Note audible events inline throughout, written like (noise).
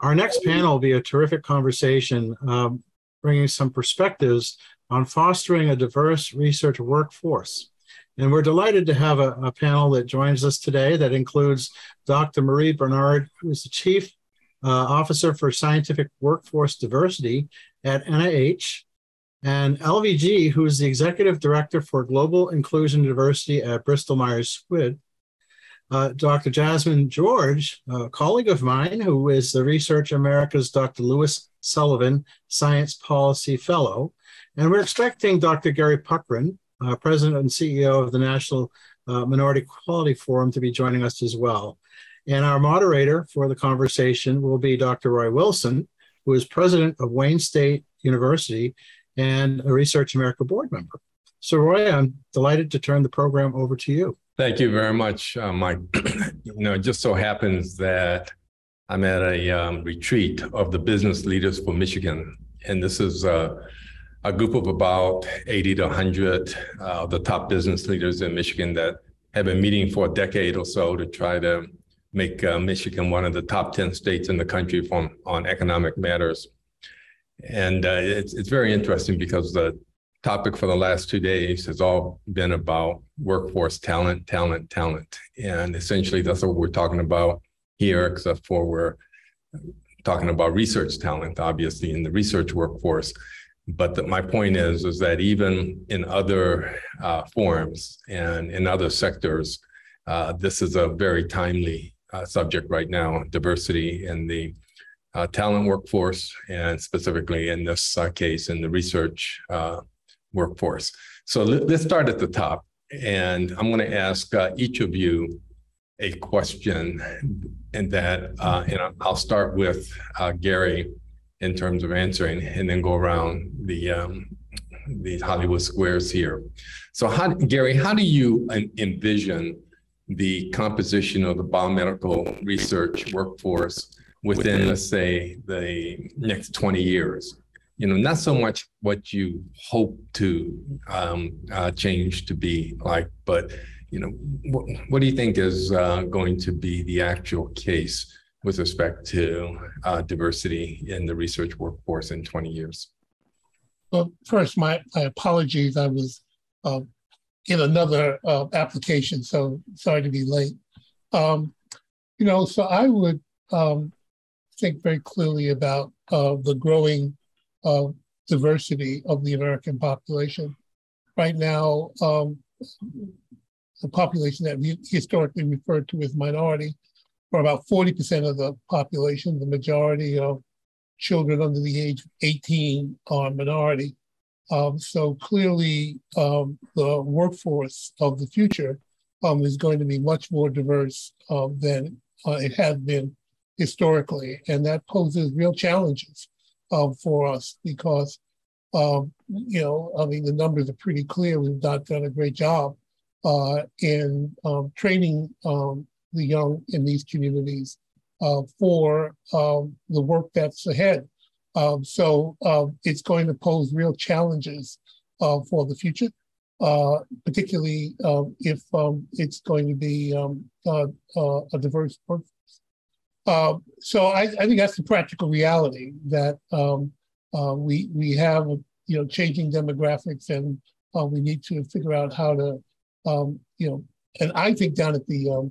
Our next panel will be a terrific conversation, um, bringing some perspectives on fostering a diverse research workforce. And we're delighted to have a, a, panel that joins us today that includes Dr. Marie Bernard, who is the Chief uh, Officer for Scientific Workforce Diversity at NIH, and Elvie Gee, who is the Executive Director for Global Inclusion and Diversity at Bristol Myers Squibb. Uh, Dr. Jasmine George, a colleague of mine, who is the Research America's Dr. Louis Sullivan Science Policy Fellow. And we're expecting Dr. Gary Puckrein, uh, President and CEO of the National uh, Minority Quality Forum, to be joining us as well. And our moderator for the conversation will be Dr. Roy Wilson, who is president of Wayne State University and a Research America board member. So, Roy, I'm delighted to turn the program over to you. Thank you very much, uh, Mike. (clears throat) you know, it just so happens that I'm at a um, retreat of the business leaders for Michigan, and this is uh, a group of about 80 to 100 uh, the top business leaders in Michigan that have been meeting for a decade or so to try to make uh, Michigan one of the top 10 states in the country from, on economic matters. And uh, it's, it's very interesting because the topic for the last two days has all been about workforce talent, talent, talent. And essentially, that's what we're talking about here, except for we're talking about research talent, obviously, in the research workforce. But the, my point is, is that even in other uh, forms and in other sectors, uh, this is a very timely uh, subject right now, diversity in the uh, talent workforce, and specifically in this uh, case, in the research uh, workforce. So let, us start at the top. And I'm going to ask uh, each of you a question, and that, uh, and I'll start with uh, Gary in terms of answering, and then go around the um, the Hollywood squares here. So, how, Gary, how do you envision the composition of the biomedical research workforce within, let's say, the next 20 years? You know, not so much what you hope to um, uh, change to be like, but you know, what, do you think is uh, going to be the actual case with respect to uh, diversity in the research workforce in 20 years? Well, first, my, my apologies. I was uh, in another uh, application, so sorry to be late. Um, you know, so I would um, think very clearly about uh, the growing uh, diversity of the American population. Right now, um, the population that we historically referred to as minority, for about 40% of the population, the majority of children under the age of 18 are minority. Um, so clearly, um, the workforce of the future um, is going to be much more diverse uh, than uh, it has been historically, and that poses real challenges um, for us because, um, you know, I mean, the numbers are pretty clear. We've not done a great job uh, in training the young in these communities uh, for the work that's ahead. Um, so it's going to pose real challenges uh, for the future, uh, particularly um, if um, it's going to be um, uh, uh, a diverse workforce. Um, so I, I, think that's the practical reality that um, uh, we we have you know changing demographics and we need to figure out how to you know and I think down at the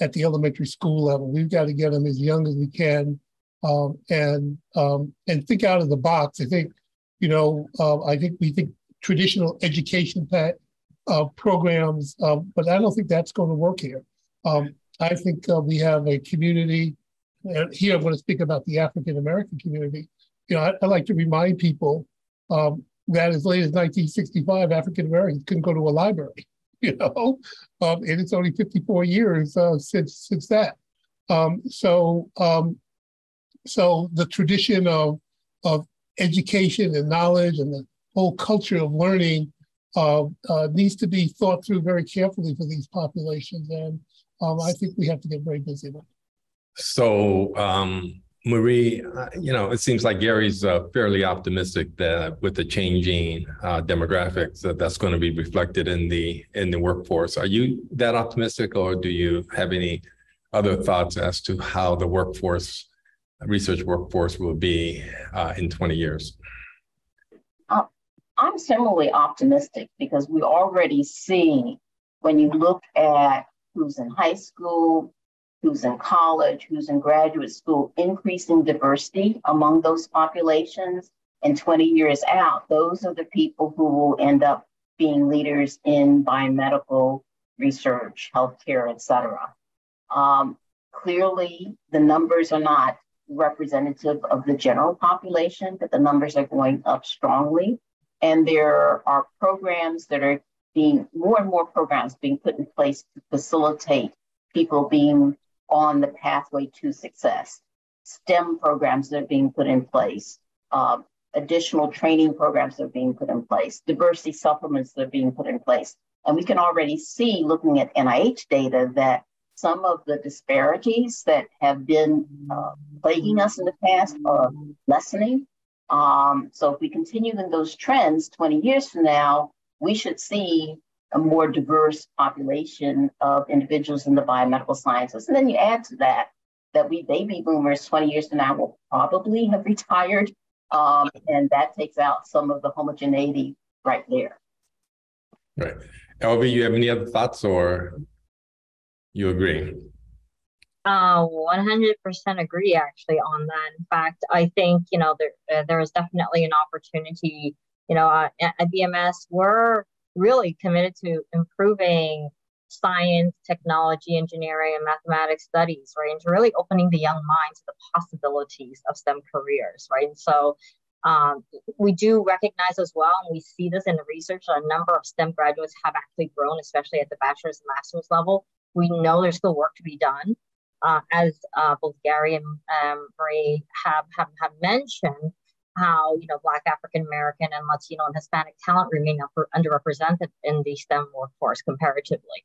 at the elementary school level we've got to get them as young as we can um, and um, and think out of the box. I think, you know, uh, I think we think traditional education uh, programs, um, but I don't think that's going to work here. Um, I think uh, we have a community. Here I'm going to speak about the African American community. You know, I, I, like to remind people um, that as late as 1965, African Americans couldn't go to a library. (laughs) You know, um, and it's only 54 years uh, since since that. so so the tradition of of education and knowledge and the whole culture of learning uh, uh, needs to be thought through very carefully for these populations, and um, I think we have to get very busy with it. So, um, Marie, uh, you know, it seems like Gary's uh, fairly optimistic that with the changing uh, demographics, that that's going to be reflected in the in the workforce. Are you that optimistic, or do you have any other thoughts as to how the workforce research workforce will be uh, in 20 years? Uh, I'm similarly optimistic because we already see when you look at who's in high school, who's in college, who's in graduate school, increasing diversity among those populations. And 20 years out, those are the people who will end up being leaders in biomedical research, healthcare, et cetera. Um, clearly, the numbers are not representative of the general population, but the numbers are going up strongly. And there are programs that are being, more and more programs being put in place to facilitate people being on the pathway to success. STEM programs that are being put in place, uh, additional training programs that are being put in place, diversity supplements that are being put in place. And we can already see, looking at NIH data, that some of the disparities that have been uh, plaguing us in the past are lessening. Um, so if we continue in those trends 20 years from now, we should see a more diverse population of individuals in the biomedical sciences. And then you add to that that we baby boomers 20 years from now will probably have (laughs) retired. Um, and that takes out some of the homogeneity right there. Right. Elvie, you have any other thoughts or you agree? Uh, 100% agree actually on that. In fact, I think, you know, there, uh, there is definitely an opportunity, you know, uh, at BMS, we're really committed to improving science, technology, engineering, and mathematics studies, right? And to really opening the young minds to the possibilities of STEM careers, right? And so um, we do recognize as well, and we see this in the research, a number of STEM graduates have actually grown, especially at the bachelor's and master's level. We know there's still work to be done. Uh, as uh, both Gary and um, Marie have, have, have mentioned, how you know Black African American and Latino and Hispanic talent remain upper, underrepresented in the STEM workforce comparatively.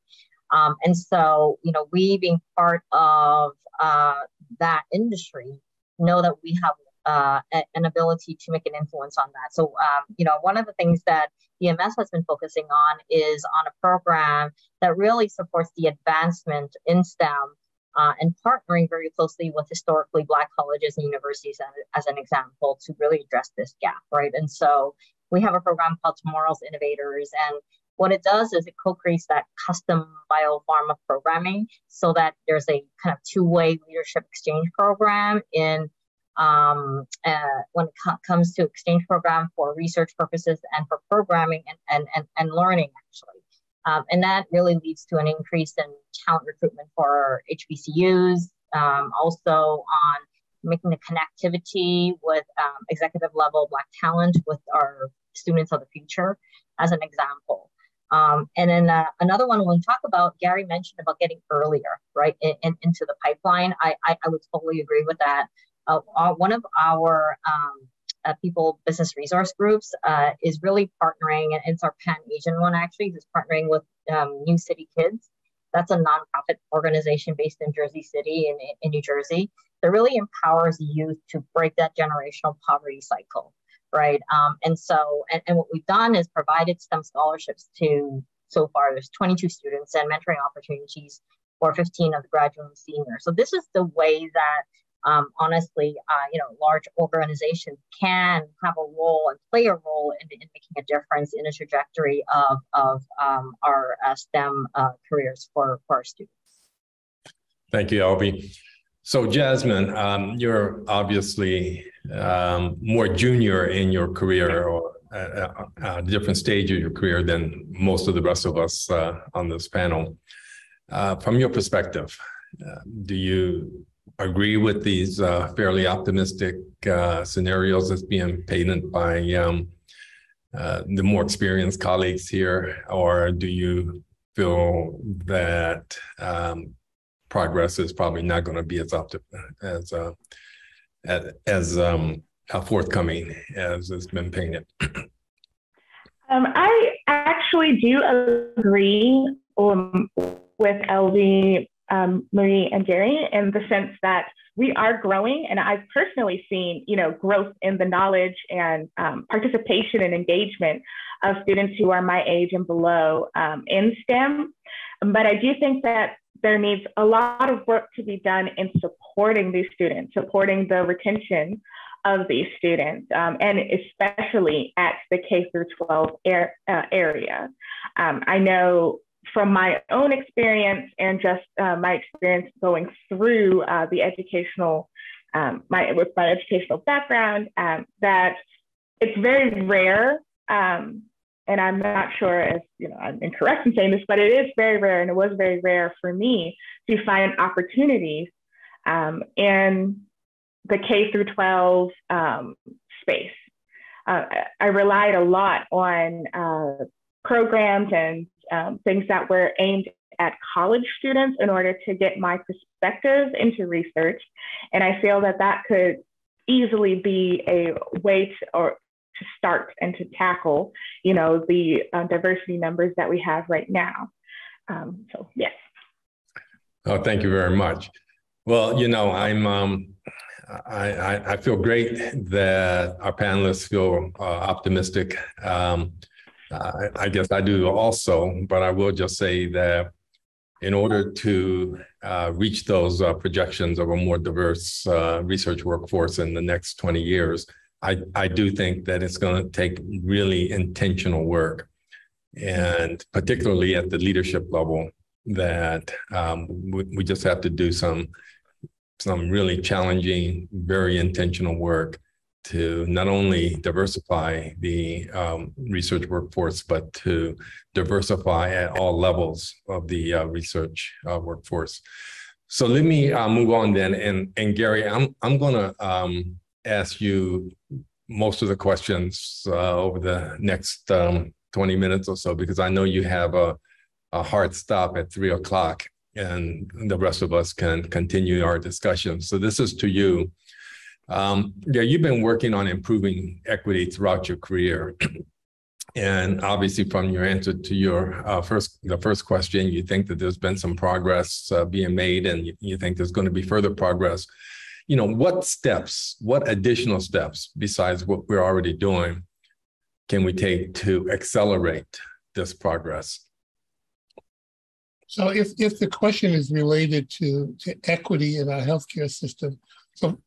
Um, and so, you know, we being part of uh, that industry know that we have uh, an ability to make an influence on that. So, um, you know, one of the things that BMS has been focusing on is on a program that really supports the advancement in STEM uh, and partnering very closely with historically Black colleges and universities as, as, an example to really address this gap, right? And so we have a program called Tomorrow's Innovators. And what it does is it co-creates that custom biopharma programming so that there's a kind of two-way leadership exchange program in um, uh, when it co- comes to exchange program for research purposes and for programming and, and, and, and learning actually. Um, and that really leads to an increase in talent recruitment for HBCUs, um, also on making the connectivity with um, executive level Black talent with our students of the future, as an example. Um, and then uh, another one, when we talk about, Gary mentioned about getting earlier, right, in, in, into the pipeline. I, I, I, would totally agree with that. Uh, one of our um, uh, people business resource groups uh, is really partnering, and it's our Pan Asian one actually, is partnering with um, New City Kids. That's a nonprofit organization based in Jersey City in, in New Jersey that really empowers youth to break that generational poverty cycle, right? Um, and so, and, and what we've done is provided STEM scholarships to so far there's 22 students and mentoring opportunities for 15 of the graduating seniors. So this is the way that um, honestly, uh, you know, large organizations can have a role and play a role in, in making a difference in the trajectory of, of um, our uh, STEM uh, careers for, for our students. Thank you, Elvie. So, Jasmine, um, you're obviously um, more junior in your career or a, a, different stage of your career than most of the rest of us uh, on this panel. Uh, from your perspective, uh, do you agree with these uh, fairly optimistic uh, scenarios that's being painted by um, uh, the more experienced colleagues here, or do you feel that um, progress is probably not going to be as optim- as uh, as um, forthcoming as it's been painted? (clears throat) Um, I actually do agree um, with Elvie um, Marie and Jerry in the sense that we are growing, and I've personally seen, you know, growth in the knowledge and um, participation and engagement of students who are my age and below um, in STEM. But I do think that there needs a lot of work to be done in supporting these students, supporting the retention of these students, um, and especially at the K through 12 er, uh, area. Um, I know from my own experience and just uh, my experience going through uh, the educational, um, my, with my educational background, um, that it's very rare um, and I'm not sure if you know I'm incorrect in saying this, but it is very rare, and it was very rare for me to find opportunities um, in the K through 12 um, space. Uh, I relied a lot on uh, programs and um, things that were aimed at college students in order to get my perspective into research, and I feel that that could easily be a way to, or to start and to tackle, you know, the uh, diversity numbers that we have right now. Um, so yes. Oh, thank you very much. Well, you know, I'm um, I, I, I feel great that our panelists feel uh, optimistic. Um, I, I, guess I do also, but I will just say that in order to uh, reach those uh, projections of a more diverse uh, research workforce in the next 20 years, I, I do think that it's going to take really intentional work, and particularly at the leadership level, that um, we, we just have to do some some really challenging, very intentional work to not only diversify the um, research workforce, but to diversify at all levels of the uh, research uh, workforce. So let me uh, move on then, and and Gary, I'm I'm going to um, ask you most of the questions uh, over the next um, 20 minutes or so, because I know you have a, a hard stop at three o'clock and the rest of us can continue our discussion. So this is to you. Um, yeah, you've been working on improving equity throughout your career. (clears throat) And obviously, from your answer to your uh, first, the first question, you think that there's been some progress uh, being made, and you, you think there's going to be further progress you know, what steps, what additional steps besides what we're already doing can we take to accelerate this progress? So if, if the question is related to, to equity in our healthcare system, so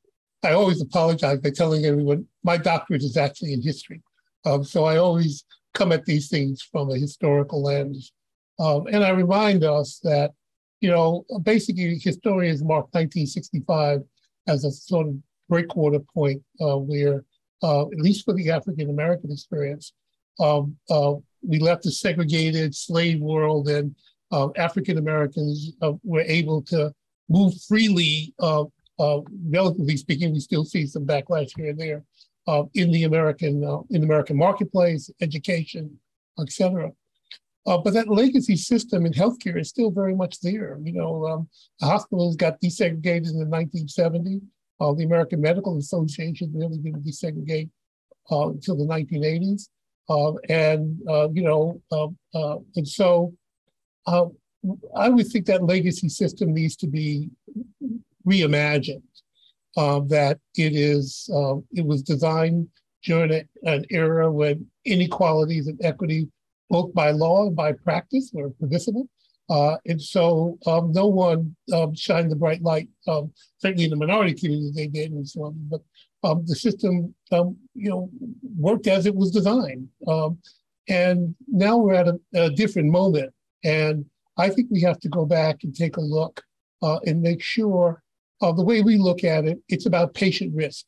I always apologize by telling everyone my doctorate is actually in history. Um, so I always come at these things from a historical lens. Um, and I remind us that, you know, basically historians mark 1965 as a sort of breakwater point uh, where, uh, at least for the African American experience, um, uh, we left a segregated slave world and uh, African Americans uh, were able to move freely, uh, relatively speaking. We still see some backlash here and there in the American in the American marketplace, education, etc. Uh, but that legacy system in healthcare is still very much there. You know, um, the hospitals got desegregated in the 1970s. Uh, the American Medical Association really didn't desegregate uh, until the 1980s. Um, and, uh, you know, um, uh, and so uh, I would think that legacy system needs to be reimagined. that it is, it was designed during a, an era when inequalities and equity both by law and by practice were permissible. Uh, and so um, no one um, shined the bright light, um, certainly in the minority community they did and so on. But um, the system, you know, worked as it was designed. And now we're at a, a, different moment. And I think we have to go back and take a look uh, and make sure uh, the way we look at it, it's about patient risk.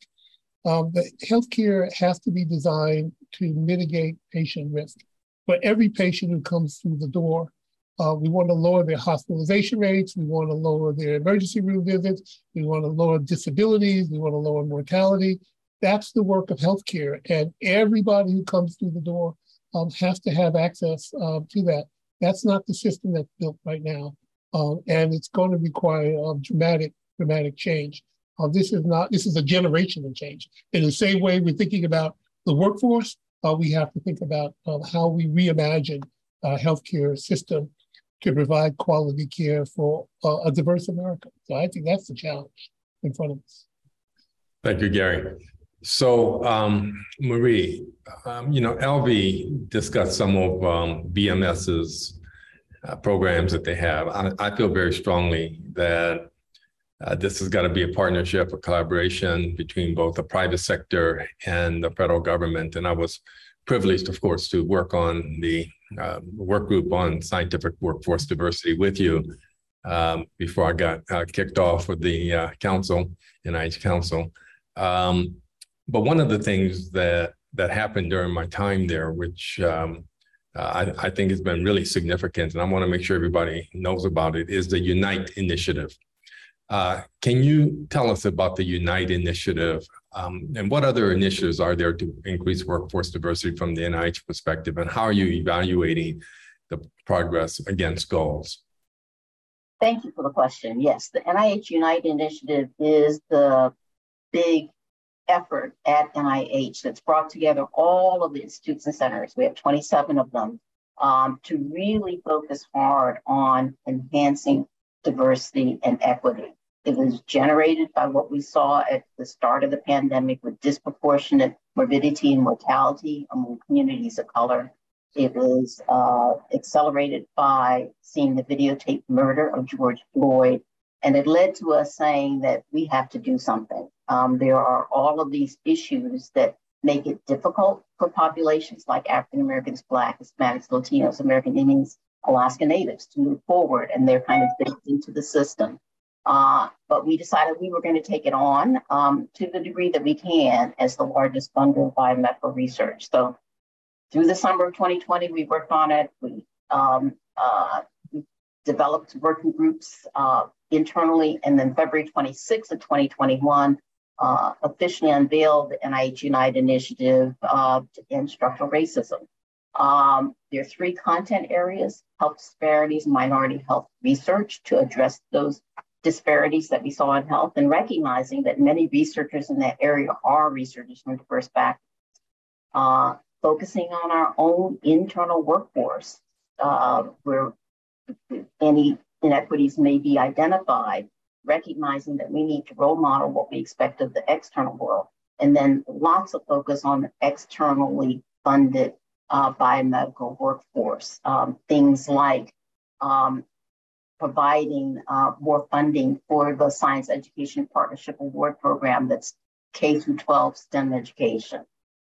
Um, the healthcare has to be designed to mitigate patient risk for every patient who comes through the door. Uh, we want to lower their hospitalization rates. We want to lower their emergency room visits. We want to lower disabilities. We want to lower mortality. That's the work of healthcare. And everybody who comes through the door um, has to have access uh, to that. That's not the system that's built right now. Um, and it's going to require um, dramatic, dramatic change. Uh, this is not, this is a generational change. In the same way we're thinking about the workforce, uh, we have to think about um, how we reimagine our healthcare system to provide quality care for uh, a diverse America. So I think that's the challenge in front of us. Thank you, Gary. So, um, Marie, um, you know, Elvie discussed some of um, BMS's uh, programs that they have. I, I, feel very strongly that uh, this has got to be a partnership, a collaboration between both the private sector and the federal government. And I was privileged, of course, to work on the uh, work group on scientific workforce diversity with you um, before I got uh, kicked off with the uh, council, NIH council. Um, but one of the things that that happened during my time there, which um, uh, I, I, think has been really significant, and I want to make sure everybody knows about it, is the Unite initiative. Uh, can you tell us about the Unite initiative um, and what other initiatives are there to increase workforce diversity from the NIH perspective, and how are you evaluating the progress against goals? Thank you for the question. Yes, the NIH Unite initiative is the big effort at NIH that's brought together all of the institutes and centers. We have 27 of them um, to really focus hard on enhancing diversity and equity. It was generated by what we saw at the start of the pandemic with disproportionate morbidity and mortality among communities of color. It was uh, accelerated by seeing the videotape murder of George Floyd. And it led to us saying that we have to do something. Um, there are all of these issues that make it difficult for populations like African Americans, Black, Hispanics, Latinos, American Indians, Alaska Natives to move forward, and they're kind of baked into the system. Uh, but we decided we were going to take it on um, to the degree that we can as the largest funder of biomedical research. So through the summer of 2020, we worked on it. We um, uh, developed working groups uh, internally, and then February 26th of 2021, uh, officially unveiled the NIH Unite initiative uh, to end structural racism. Um, there are three content areas, health disparities, minority health research to address those disparities that we saw in health and recognizing that many researchers in that area are researchers from diverse backgrounds. Uh, focusing on our own internal workforce uh, where any inequities may be identified, recognizing that we need to role model what we expect of the external world. And then lots of focus on externally funded uh, biomedical workforce. Um, things like um, providing uh, more funding for the Science Education Partnership Award Program that's K through 12 STEM education.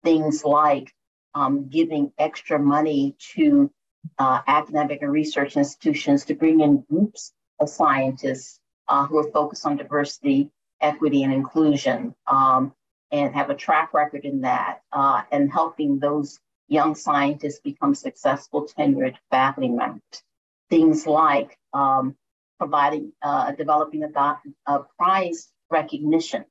Things like um, giving extra money to uh, academic and research institutions to bring in groups of scientists uh, who are focused on diversity, equity, and inclusion, um, and have a track record in that, uh, and helping those young scientists become successful tenured faculty members. Things like um, providing, uh, developing a, a, prize recognition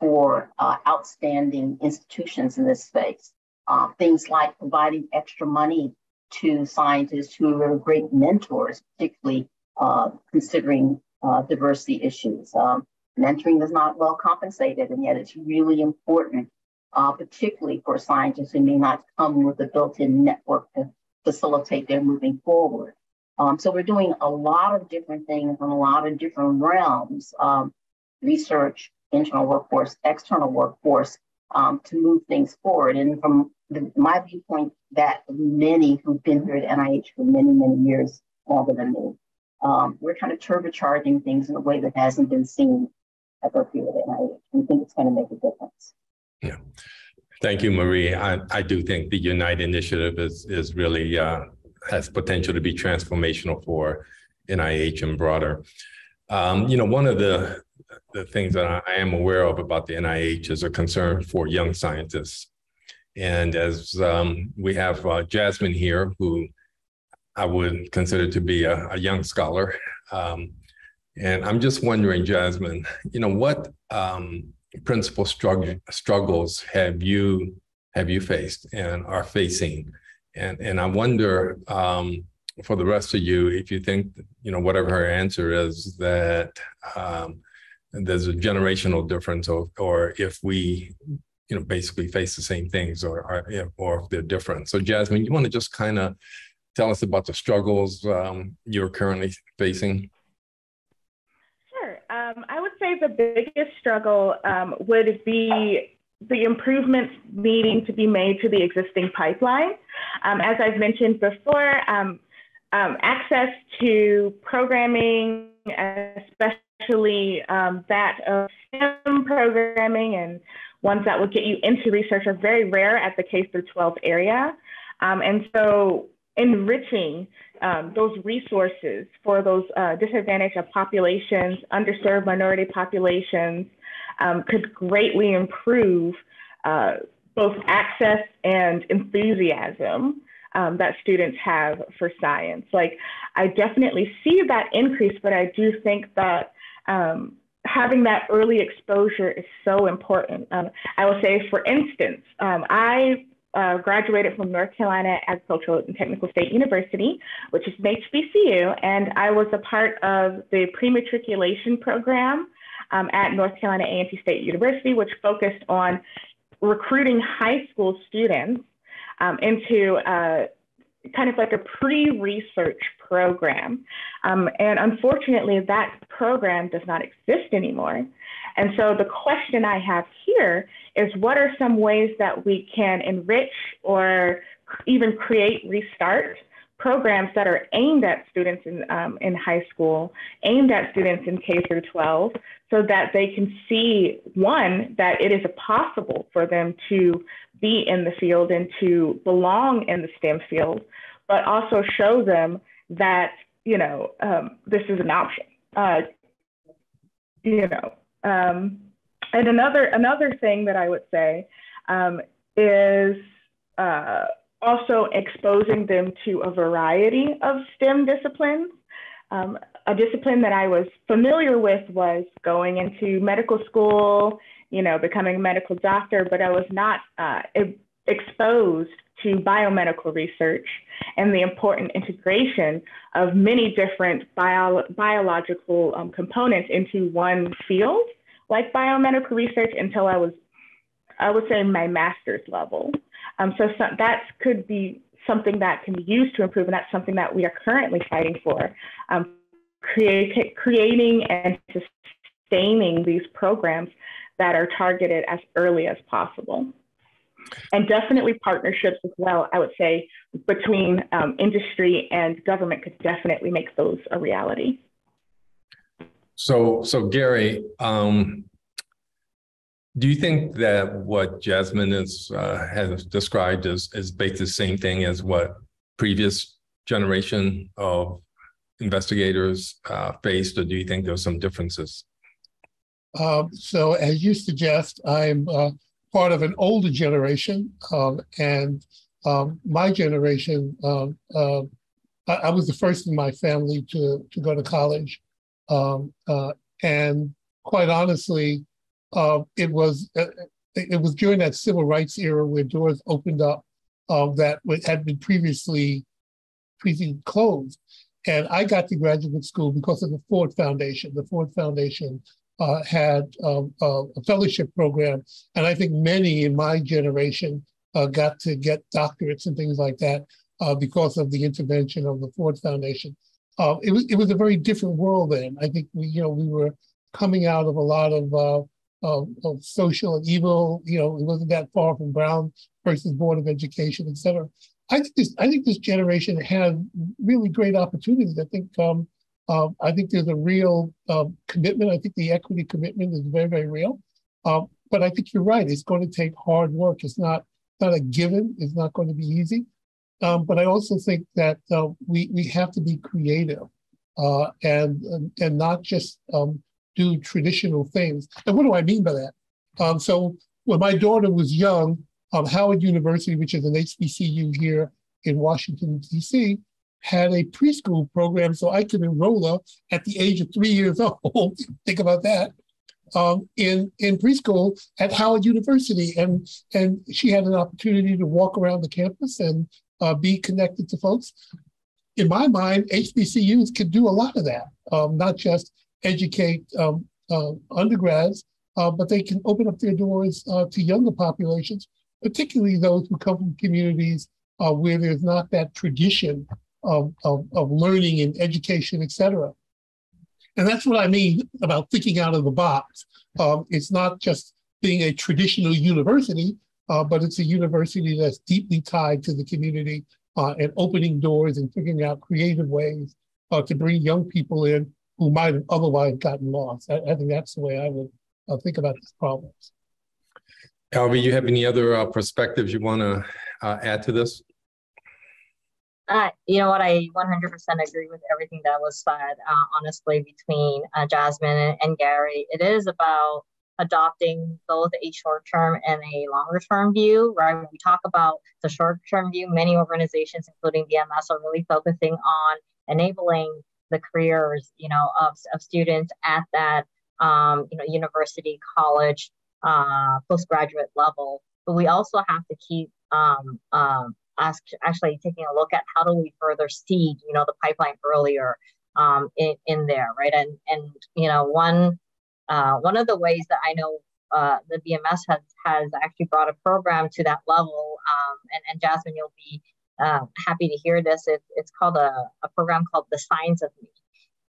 for uh, outstanding institutions in this space. Uh, things like providing extra money to scientists who are great mentors, particularly uh, considering uh, diversity issues. Um, mentoring is not well compensated, and yet it's really important, uh, particularly for scientists who may not come with a built-in network to facilitate their moving forward. Um, so we're doing a lot of different things in a lot of different realms, um, research, internal workforce, external workforce, um, to move things forward. And from the, my viewpoint, that many who've been here at NIH for many, many years, longer than me, um, we're kind of turbocharging things in a way that hasn't been seen ever here at NIH. We think it's going to make a difference. Yeah. Thank you, Marie. I, I do think the Unite initiative is is really uh, has potential to be transformational for NIH and broader. Um, you know, one of the the things that I am aware of about the NIH is a concern for young scientists. And as um, we have uh, Jasmine here, who I would consider to be a, a young scholar. Um, and I'm just wondering, Jasmine, you know, what um, principal strugg- struggles have you have you faced and are facing? And and I wonder um, for the rest of you, if you think, you know, whatever her answer is, that um, there's a generational difference, or, or if we, you know, basically face the same things, or or, or if they're different. So, Jasmine, you want to just kind of tell us about the struggles um, you're currently facing? Um, I would say the biggest struggle um, would be the improvements needing to be made to the existing pipeline. Um, as I've mentioned before, um, um, access to programming, especially um, that of STEM programming and ones that will get you into research are very rare at the K through 12 area. And so enriching um, those resources for those uh, disadvantaged populations, underserved minority populations, um, could greatly improve uh, both access and enthusiasm um, that students have for science. Like, I definitely see that increase, but I do think that um, having that early exposure is so important. Um, I will say, for instance, um, I uh, graduated from North Carolina Agricultural and Technical State University, which is an HBCU, and I was a part of the pre-matriculation program um, at North Carolina A&T State University, which focused on recruiting high school students um, into uh, kind of like a pre-research program. Um, and unfortunately, that program does not exist anymore. And so the question I have here is what are some ways that we can enrich or even create restart programs that are aimed at students in, um, in high school, aimed at students in K through 12, so that they can see one, that it is possible for them to be in the field and to belong in the STEM field, but also show them that, you know, um, this is an option. Uh, you know, um, and another another thing that I would say um, is uh, also exposing them to a variety of STEM disciplines. Um, a discipline that I was familiar with was going into medical school, you know, becoming a medical doctor, but I was not uh, exposed to biomedical research and the important integration of many different bio biological um, components into one field, like biomedical research, until I was, I would say, my master's level. Um, so that could be something that can be used to improve, and that's something that we are currently fighting for. Um, create, creating and sustaining these programs that are targeted as early as possible. And definitely partnerships as well, I would say, between um, industry and government could definitely make those a reality. So, so Gary, um, do you think that what Jasmine is, uh, has described is, is basically the same thing as what previous generation of investigators uh, faced, or do you think there's some differences? Um, so, as you suggest, I'm uh, part of an older generation, um, and um, my generation, um, uh, I, I, was the first in my family to to go to college, um, uh, and quite honestly, uh, it was uh, it was during that civil rights era where doors opened up uh, that had been previously previously closed. And I got to graduate school because of the Ford Foundation. The Ford Foundation uh, had um, a fellowship program, and I think many in my generation uh, got to get doctorates and things like that uh, because of the intervention of the Ford Foundation. Uh, it was it was a very different world then. I think we you know we were coming out of a lot of uh, of, of social and evil. You know, it wasn't that far from Brown versus Board of Education, et cetera. I think this I think this generation had really great opportunities. I think um, uh, I think there's a real uh, commitment. I think the equity commitment is very very real. Um, but I think you're right. It's going to take hard work. It's not not a given. It's not going to be easy. Um, but I also think that uh, we we have to be creative uh, and and not just um, do traditional things. And what do I mean by that? Um, so when my daughter was young, um, Howard University, which is an HBCU here in Washington, D.C., had a preschool program so I could enroll her at the age of three years (laughs) old. Think about that. Um, in in preschool at Howard University, and and she had an opportunity to walk around the campus and uh, be connected to folks. In my mind, HBCUs can do a lot of that, um, not just educate um, uh, undergrads, uh, but they can open up their doors uh, to younger populations, particularly those who come from communities uh, where there's not that tradition of, of, of learning and education, et cetera. And that's what I mean about thinking out of the box. Um, it's not just being a traditional university, uh, but it's a university that's deeply tied to the community uh, and opening doors and figuring out creative ways uh, to bring young people in who might have otherwise gotten lost. I, I think that's the way I would uh, think about these problems. Alvy, you have any other uh, perspectives you want to uh, add to this? Uh, you know what? I 100% agree with everything that was said. Uh, honestly, between uh, Jasmine and, and, Gary, it is about adopting both a short term and a longer term view, right? When we talk about the short term view, many organizations, including BMS, are really focusing on enabling the careers, you know, of, of students at that, um, you know, university, college, uh, postgraduate level. But we also have to keep um, um, ask, actually taking a look at how do we further seed, you know, the pipeline earlier um, in, in there, right? And and you know, one uh, one of the ways that I know uh, the BMS has has actually brought a program to that level, um, and, and Jasmine, you'll be uh, happy to hear this. It, it's called a, a program called the Science of Me,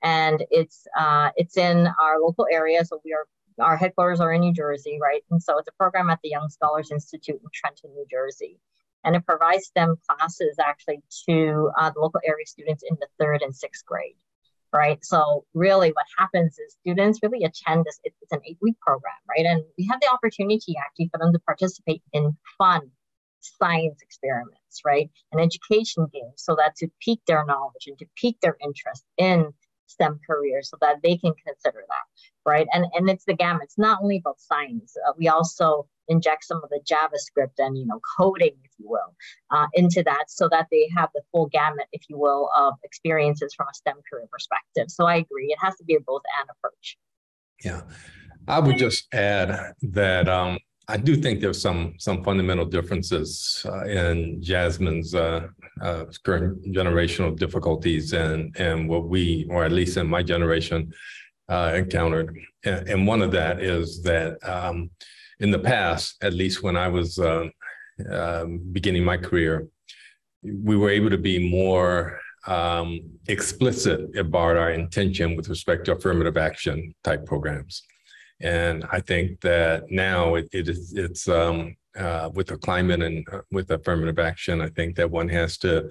and it's uh, it's in our local area. So we are our headquarters are in New Jersey, right? And so it's a program at the Young Scholars Institute in Trenton, New Jersey and it provides STEM classes actually to uh, the local area students in the third and sixth grade, right? So really what happens is students really attend this, it's an eight week program, right? And we have the opportunity actually for them to participate in fun science experiments, right? And education games so that to pique their knowledge and to pique their interest in STEM careers so that they can consider that, right? And, and it's the gamut. It's not only about science. Uh, we also inject some of the JavaScript and you know coding, if you will, uh, into that, so that they have the full gamut, if you will, of experiences from a STEM career perspective. So I agree, it has to be a both and approach. Yeah, I would just add that um, I do think there's some some fundamental differences uh, in Jasmine's uh, uh, current generational difficulties and and what we, or at least in my generation, uh, encountered. And, and, one of that is that um, in the past, at least when I was uh, um, beginning my career, we were able to be more um, explicit about our intention with respect to affirmative action type programs. And I think that now it, it is it's um, uh, with the climate and uh, with affirmative action, I think that one has to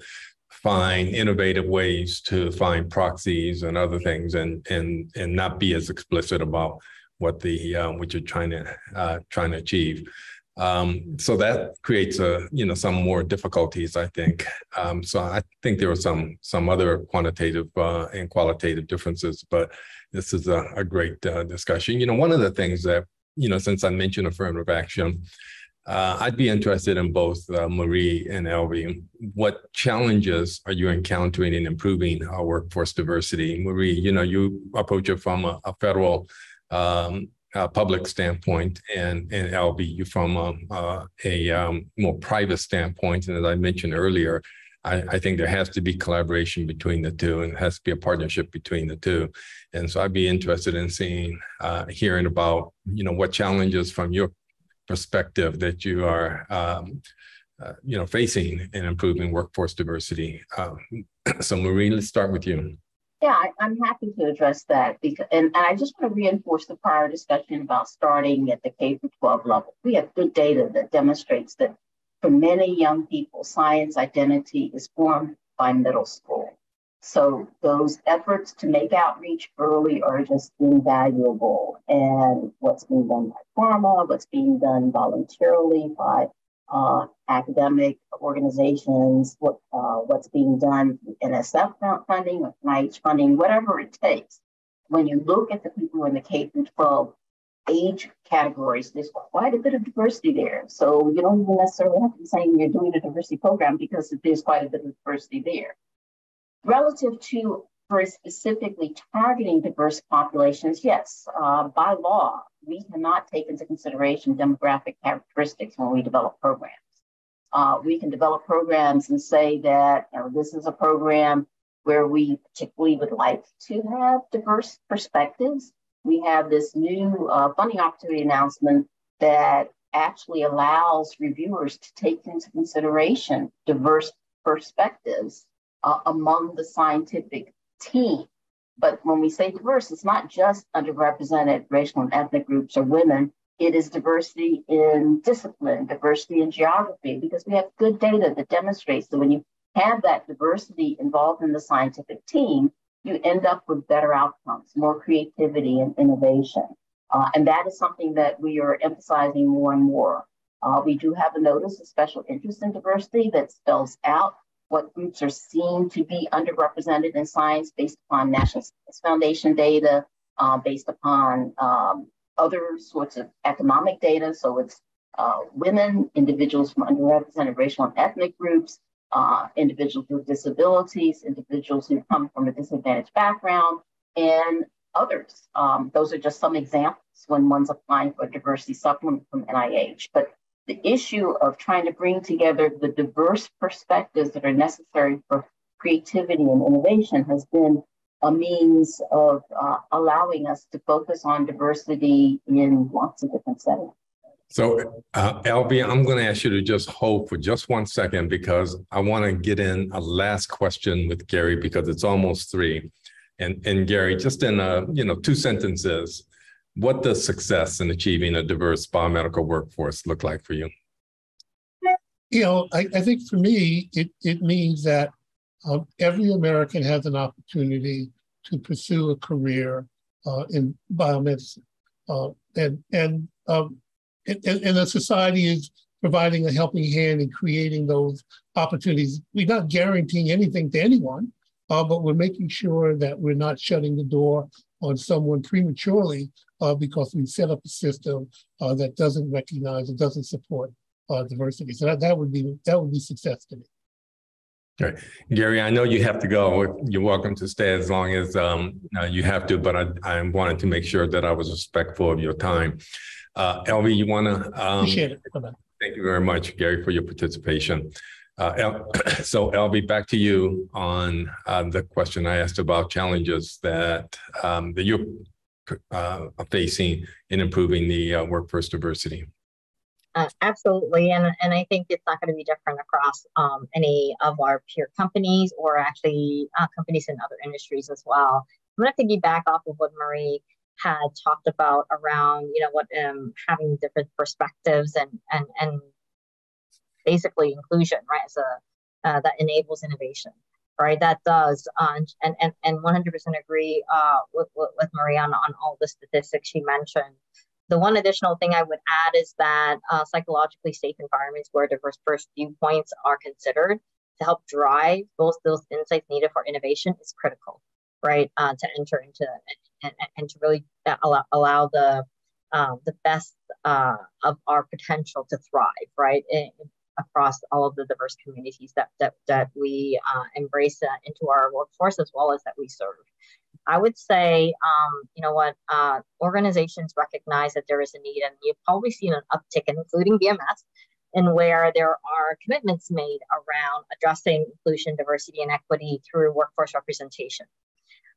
find innovative ways to find proxies and other things and and and not be as explicit about what the uh, what you're trying to uh, trying to achieve. Um, so that creates a you know some more difficulties, I think. Um, so I think there are some some other quantitative uh, and qualitative differences, but this is a, a great uh, discussion. You know, one of the things that you know, since I mentioned affirmative action, uh, I'd be interested in both uh, Marie and Alvy. What challenges are you encountering in improving our workforce diversity? Marie, you know, you approach it from a, a federal um, a public standpoint and and Alvy from um, uh, a um, more private standpoint. And as I mentioned earlier, I, I, think there has to be collaboration between the two, and has to be a partnership between the two. And so I'd be interested in seeing, uh, hearing about, you know, what challenges from your perspective that you are, um, uh, you know, facing in improving workforce diversity. Um, (clears throat) so Marie, let's start with you. Yeah, I, am happy to address that because, and, and I just want to reinforce the prior discussion about starting at the K through 12 level. We have good data that demonstrates that for many young people, science identity is formed by middle school. So those efforts to make outreach early are just invaluable. And what's being done by pharma, what's being done voluntarily by uh, academic organizations, what, uh, what's being done, NSF funding NIH funding, whatever it takes. When you look at the people in the K through 12 age categories, there's quite a bit of diversity there. So you don't even necessarily have to be saying you're doing a diversity program because there's quite a bit of diversity there. Relative to very specifically targeting diverse populations, yes, uh, by law, we cannot take into consideration demographic characteristics when we develop programs. Uh, we can develop programs and say that you know, this is a program where we particularly would like to have diverse perspectives. We have this new uh, funding opportunity announcement that actually allows reviewers to take into consideration diverse perspectives uh, among the scientific team. But when we say diverse, it's not just underrepresented racial and ethnic groups or women. It is diversity in discipline, diversity in geography, because we have good data that demonstrates that when you have that diversity involved in the scientific team, you end up with better outcomes, more creativity and innovation. Uh, and that is something that we are emphasizing more and more. Uh, we do have a notice of special interest in diversity that spells out what groups are seen to be underrepresented in science based upon National Science Foundation data, uh, based upon um, other sorts of economic data. So it's uh, women, individuals from underrepresented racial and ethnic groups, uh, individuals with disabilities, individuals who come from a disadvantaged background, and others. Um, those are just some examples when one's applying for a diversity supplement from NIH. But the issue of trying to bring together the diverse perspectives that are necessary for creativity and innovation has been a means of uh, allowing us to focus on diversity in lots of different settings. So, uh, Elvie, I'm going to ask you to just hold for just one second because I want to get in a last question with Gary because it's almost three. And, and Gary, just in a, you know two sentences, what does success in achieving a diverse biomedical workforce look like for you? You know, I, I think for me, it, it means that um, every American has an opportunity to pursue a career uh, in biomedicine. Uh, and and, um, and, and the society is providing a helping hand in creating those opportunities. We're not guaranteeing anything to anyone, uh, but we're making sure that we're not shutting the door on someone prematurely uh, because we set up a system uh, that doesn't recognize and doesn't support uh, diversity. So that, that would be that would be success to me. Okay. Gary, I know you have to go. You're welcome to stay as long as um, uh, you have to, but I, I wanted to make sure that I was respectful of your time. Uh, Elvie, you want to? Um, Appreciate it. Bye-bye. Thank you very much, Gary, for your participation. Uh, El- (clears throat) so, Elvie, back to you on uh, the question I asked about challenges that um, that you're uh, facing in improving the uh, workforce diversity. Uh, absolutely, and and I think it's not going to be different across um, any of our peer companies or actually uh, companies in other industries as well. I'm going to piggyback off of what Marie had talked about around you know what um, having different perspectives and and and basically inclusion, right? A uh, that enables innovation right? That does, uh, and and and 100% agree uh, with with Mariana on all the statistics she mentioned. The one additional thing I would add is that uh, psychologically safe environments where diverse first viewpoints are considered to help drive both those insights needed for innovation is critical, right? Uh, to enter into and, and to really allow, allow the um, the best uh, of our potential to thrive, right? In, across all of the diverse communities that that, that we uh, embrace uh, into our workforce as well as that we serve. I would say, um, you know what, uh, organizations recognize that there is a need, and you've probably seen an uptick, including BMS, in where there are commitments made around addressing inclusion, diversity, and equity through workforce representation.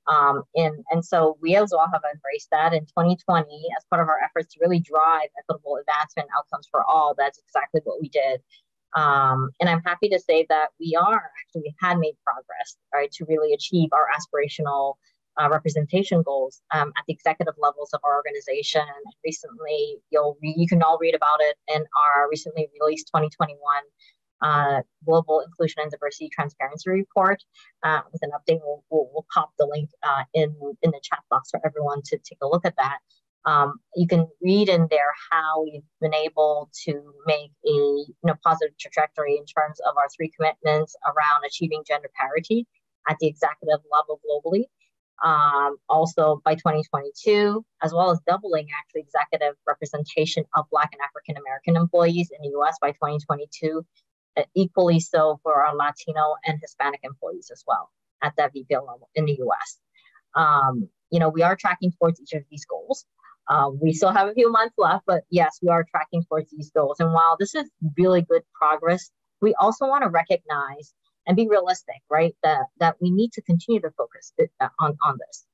Um, and, and so we as well have embraced that in 2020 as part of our efforts to really drive equitable advancement outcomes for all. That's exactly what we did. Um, and I'm happy to say that we are actually had made progress, right, to really achieve our aspirational uh, representation goals um, at the executive levels of our organization. Recently, you'll re- you can all read about it in our recently released 2021 uh, Global Inclusion and Diversity Transparency Report. Uh, with an update, we'll, we'll, we'll pop the link uh, in in the chat box for everyone to take a look at that. Um, you can read in there how we've been able to make a you know, positive trajectory in terms of our three commitments around achieving gender parity at the executive level globally. Um, also by 2022, as well as doubling actually executive representation of Black and African American employees in the US by 2022, uh, equally so for our Latino and Hispanic employees as well at that VP level in the US. Um, you know, we are tracking towards each of these goals. Um, we still have a few months left, but yes, we are tracking towards these goals. And while this is really good progress, we also want to recognize and be realistic, right? That that we need to continue to focus uh, on on this.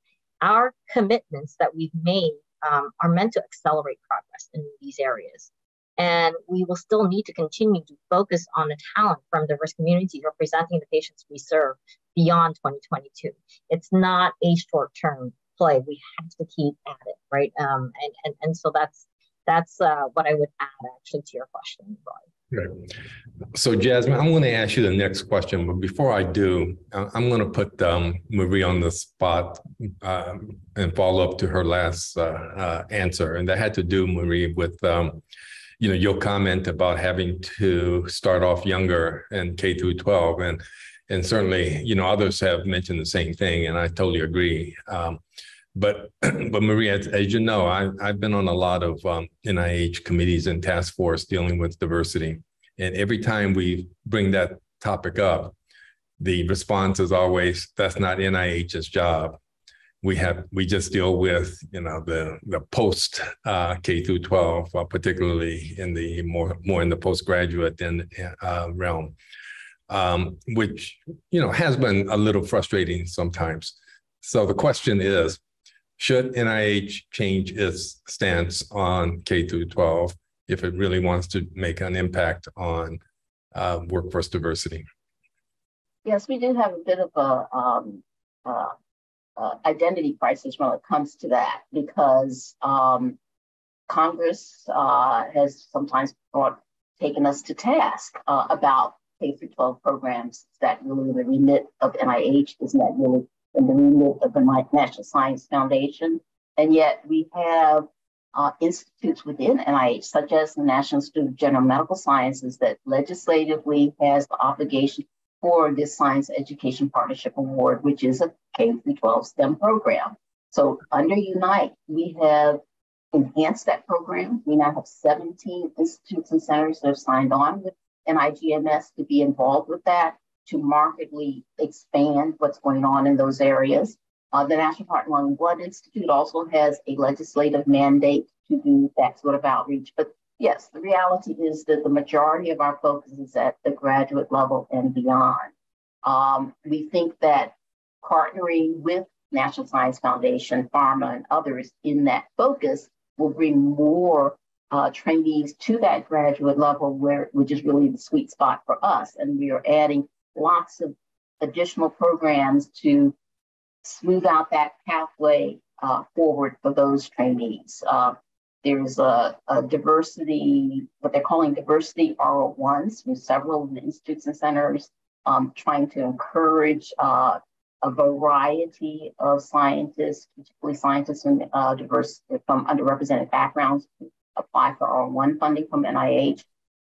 Our commitments that we've made um, are meant to accelerate progress in these areas, and we will still need to continue to focus on the talent from diverse communities representing the patients we serve beyond 2022. It's not a short term play. We have to keep at it, right? Um, and, and, and so that's that's uh, what I would add actually to your question, Roy. Right. So, Jasmine, I'm going to ask you the next question, but before I do, I'm going to put um, Marie on the spot um, and follow up to her last uh, uh, answer, and that had to do, Marie, with um, you know your comment about having to start off younger in K through 12, and and certainly you know others have mentioned the same thing, and I totally agree. Um, but (clears throat) but Maria, as, as, you know, I, I've been on a lot of um, NIH committees and task force dealing with diversity, and every time we bring that topic up, the response is always, "That's not NIH's job." We have we just deal with you know the the post uh, K through 12, uh, particularly in the more more in the postgraduate and uh, realm, um, which you know has been a little frustrating sometimes. So the question is, should NIH change its stance on K through 12 if it really wants to make an impact on uh, workforce diversity? Yes, we do have a bit of a um, uh, uh, identity crisis when it comes to that because um, Congress uh, has sometimes brought, taken us to task uh, about K through 12 programs. That really the remit of NIH? Isn't that really in the remit of the National Science Foundation. And yet we have uh, institutes within NIH, such as the National Institute of General Medical Sciences, that legislatively has the obligation for this Science Education Partnership Award, which is a K 12 STEM program. So under Unite, we have enhanced that program. We now have 17 institutes and centers that have signed on with NIGMS to be involved with that to markedly expand what's going on in those areas. Uh, the National Heart and Lung Blood Institute also has a legislative mandate to do that sort of outreach. But yes, the reality is that the majority of our focus is at the graduate level and beyond. Um, we think that partnering with National Science Foundation, pharma, and others in that focus will bring more uh, trainees to that graduate level, where which is really the sweet spot for us. And we are adding lots of additional programs to smooth out that pathway uh, forward for those trainees. Uh, there's a, a, diversity, what they're calling diversity R01s with several institutes and centers um, trying to encourage uh, a variety of scientists, particularly scientists from uh, diverse from underrepresented backgrounds, apply for R1 funding from NIH.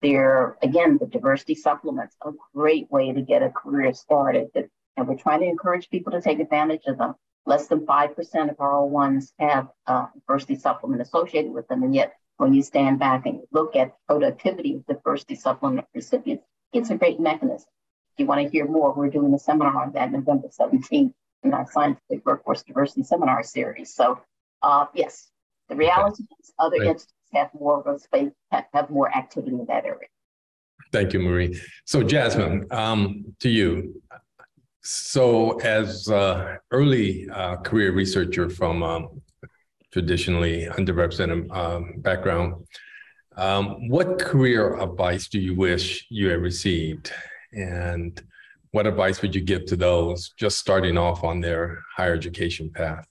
They're, again, the diversity supplements, a great way to get a career started. And we're trying to encourage people to take advantage of them. Less than 5% of R1s have a diversity supplement associated with them. And yet, when you stand back and look at productivity of diversity supplement recipients, it's a great mechanism. If you want to hear more, we're doing a seminar on that November 17th in our Scientific Workforce Diversity Seminar Series. So, uh, yes, the reality is other right. entities have more of a space, have, more activity in that area. Thank you, Marie. So, Jasmine, um, to you. So, as uh, early uh, career researcher from um, traditionally underrepresented um, background, um, what career advice do you wish you had received, and what advice would you give to those just starting off on their higher education path?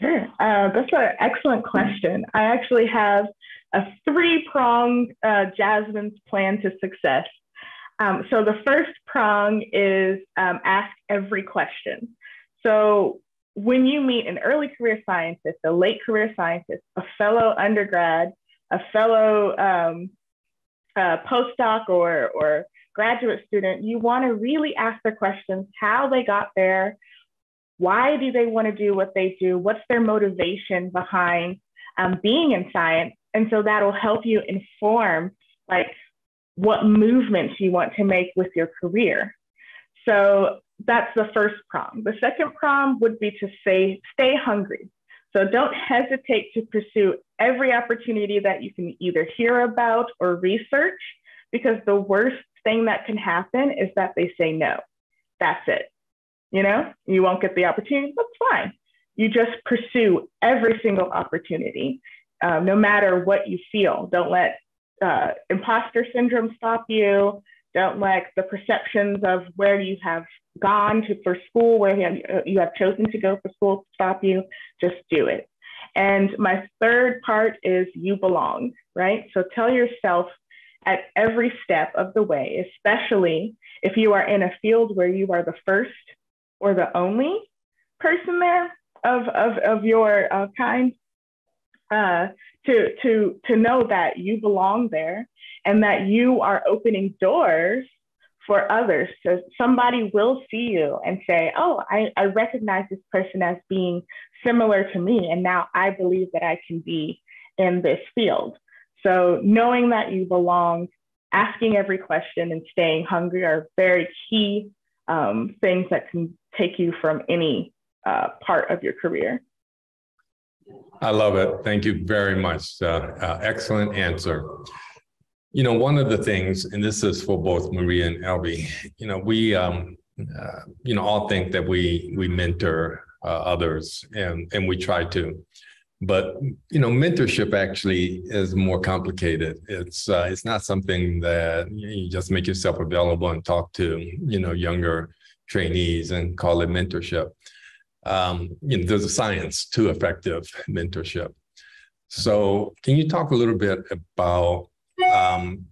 Sure. Uh, that's an excellent question. I actually have a three pronged uh, Jasmine's plan to success. Um, so the first prong is um, ask every question. So when you meet an early career scientist, a late career scientist, a fellow undergrad, a fellow um, uh, postdoc or, or graduate student, you want to really ask the questions how they got there, why do they want to do what they do? What's their motivation behind um, being in science? And so that'll help you inform like what movements you want to make with your career. So that's the first prong. The second prong would be to say, stay hungry. So don't hesitate to pursue every opportunity that you can either hear about or research, because the worst thing that can happen is that they say no. That's it. You know, you won't get the opportunity, that's fine. You just pursue every single opportunity, um, no matter what you feel. Don't let uh, imposter syndrome stop you. Don't let the perceptions of where you have gone to for school, where you have, you have chosen to go for school, stop you. Just do it. And my third part is you belong, right? So tell yourself at every step of the way, especially if you are in a field where you are the first or the only person there of, of, of your uh, kind, uh, to, to, to know that you belong there and that you are opening doors for others. So somebody will see you and say, Oh, I, I recognize this person as being similar to me. And now I believe that I can be in this field. So knowing that you belong, asking every question, and staying hungry are very key um, things that can take you from any uh, part of your career. I love it. Thank you very much. Uh, uh, excellent answer. You know, one of the things, and this is for both Maria and Elvie, you know, we, um, uh, you know, all think that we we mentor uh, others, and and we try to, but you know, mentorship actually is more complicated. It's uh, it's not something that you just make yourself available and talk to, you know, younger trainees and call it mentorship um, you know, there's a science to effective mentorship. So, can you talk a little bit about um,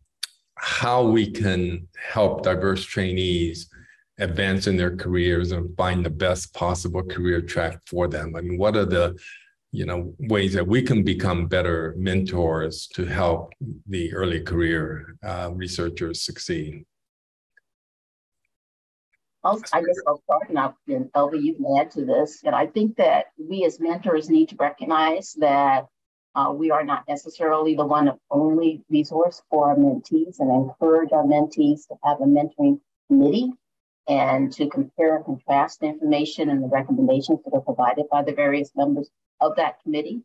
how we can help diverse trainees advance in their careers and find the best possible career track for them? I mean, what are the you know ways that we can become better mentors to help the early career uh, researchers succeed? I'll, I guess I'll start and then Elvie, you can add to this. And I think that we as mentors need to recognize that uh, we are not necessarily the one of only resource for our mentees and encourage our mentees to have a mentoring committee and to compare and contrast the information and the recommendations that are provided by the various members of that committee.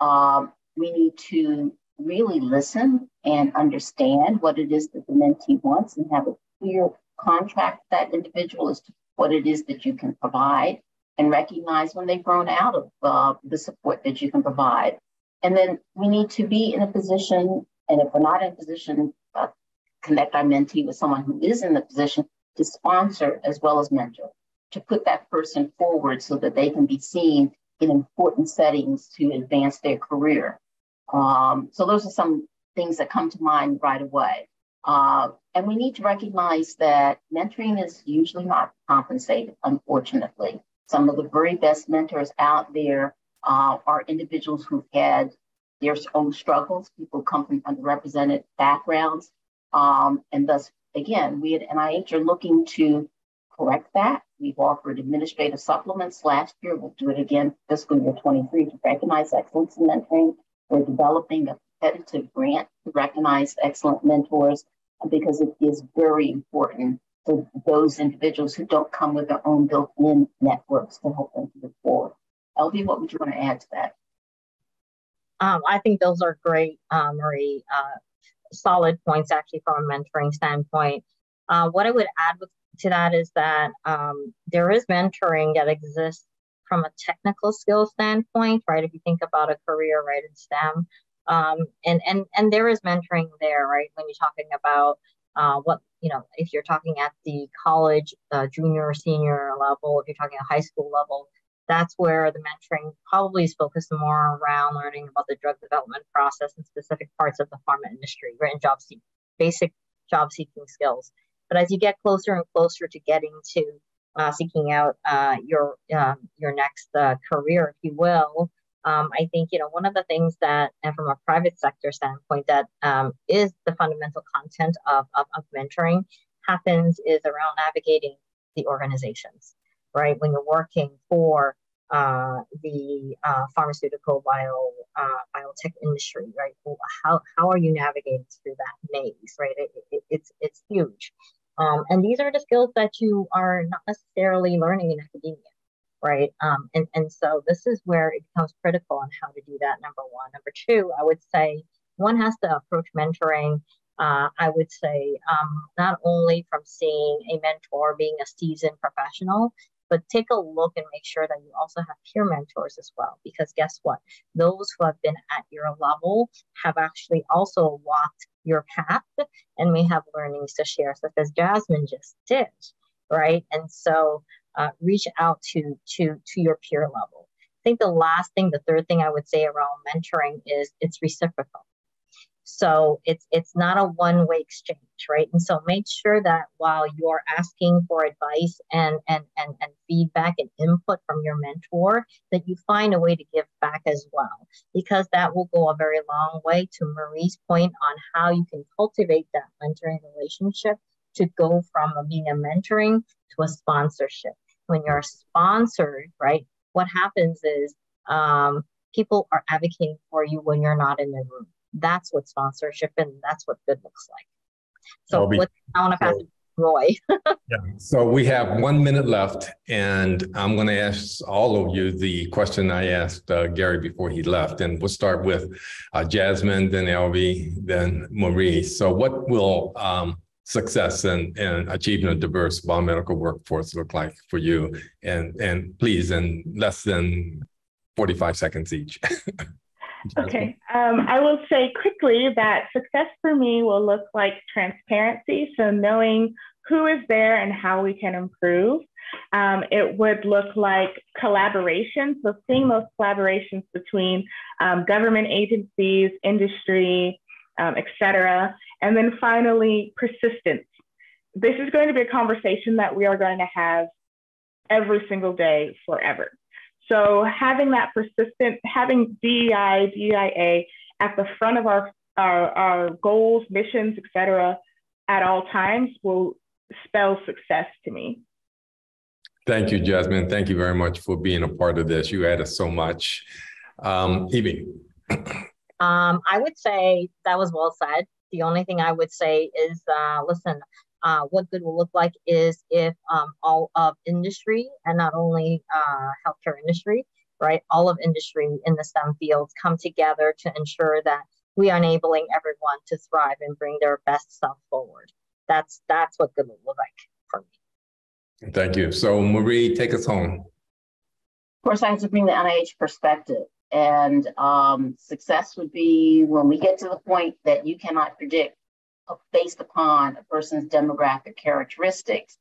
Um, we need to really listen and understand what it is that the mentee wants and have a clear contract that individual as to what it is that you can provide and recognize when they've grown out of uh, the support that you can provide. And then we need to be in a position, and if we're not in a position, uh, connect our mentee with someone who is in the position to sponsor as well as mentor, to put that person forward so that they can be seen in important settings to advance their career. Um, so those are some things that come to mind right away. Uh, and we need to recognize that mentoring is usually not compensated, unfortunately. Some of the very best mentors out there uh, are individuals who've had their own struggles. People come from underrepresented backgrounds. Um, and thus, again, we at NIH are looking to correct that. We've offered administrative supplements last year. We'll do it again fiscal year 23 to recognize excellence in mentoring. We're developing a competitive grant to recognize excellent mentors because it is very important for those individuals who don't come with their own built-in networks to help them to move forward. Elvie, what would you want to add to that? Um, I think those are great, uh, Marie. Uh, solid points, actually, from a mentoring standpoint. Uh, what I would add with, to that is that um, there is mentoring that exists from a technical skill standpoint, right? If you think about a career, right, in STEM, um, and and and there is mentoring there, right? When you're talking about uh, what you know, if you're talking at the college, uh, junior or senior level, if you're talking at high school level, that's where the mentoring probably is focused more around learning about the drug development process and specific parts of the pharma industry, right? And job seeking, basic job seeking skills. But as you get closer and closer to getting to uh, seeking out uh, your um, your next uh, career, if you will, um, I think you know one of the things that, and from a private sector standpoint, that um, is the fundamental content of, of, of mentoring happens is around navigating the organizations, right? When you're working for uh, the uh, pharmaceutical bio uh, biotech industry, right? How, how are you navigating through that maze, right? It, it, it's it's huge, um, and these are the skills that you are not necessarily learning in academia right? Um, and, and so this is where it becomes critical on how to do that, number one. Number two, I would say one has to approach mentoring, uh, I would say, um, not only from seeing a mentor being a seasoned professional, but take a look and make sure that you also have peer mentors as well. Because guess what? Those who have been at your level have actually also walked your path and may have learnings to share, such as Jasmine just did, right? And so uh, reach out to to to your peer level I think the last thing, the third thing I would say around mentoring is it's reciprocal. So it's it's not a one-way exchange, right? And so make sure that while you're asking for advice and and and, and feedback and input from your mentor, that you find a way to give back as well, because that will go a very long way to Marie's point on how you can cultivate that mentoring relationship to go from being a mentoring to a sponsorship. When you're sponsored, right, what happens is um, people are advocating for you when you're not in the room that's what sponsorship and that's what good looks like. So be, I want to pass so, it to Roy. (laughs) yeah. So we have one minute left, and I'm going to ask all of you the question I asked uh, Gary before he left, and we'll start with uh, Jasmine, then Elvie, then Marie. So, what will um, success and in achieving a diverse biomedical workforce look like for you? And and please, in less than 45 seconds each. (laughs) Okay. Um, I will say quickly that success for me will look like transparency. So knowing who is there and how we can improve. Um, it would look like collaboration. So seeing those collaborations between um, government agencies, industry, um, et cetera. And then finally, persistence. This is going to be a conversation that we are going to have every single day forever. So having that persistent, having DEI, DEIA at the front of our, our, our goals, missions, et cetera, at all times will spell success to me. Thank you, Jasmine. Thank you very much for being a part of this. You added so much. Um, Elvie. Um, I would say that was well said. The only thing I would say is uh, listen, uh, what good will look like is if um, all of industry and not only uh, healthcare industry, right, all of industry in the STEM fields come together to ensure that we are enabling everyone to thrive and bring their best self forward. That's that's what good will look like for me. Thank you. So Marie, take us home. Of course, I have to bring the NIH perspective. And um, success would be when we get to the point that you cannot predict based upon a person's demographic characteristics,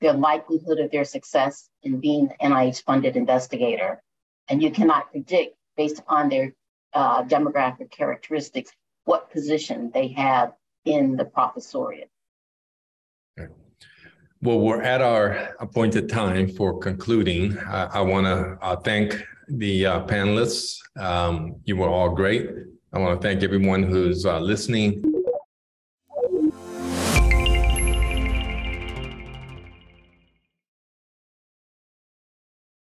their likelihood of their success in being an NIH funded investigator. And you cannot predict based upon their uh, demographic characteristics what position they have in the professoriate. Well, we're at our appointed time for concluding. I want to uh, thank the uh, panelists. Um, you were all great. I want to thank everyone who's uh, listening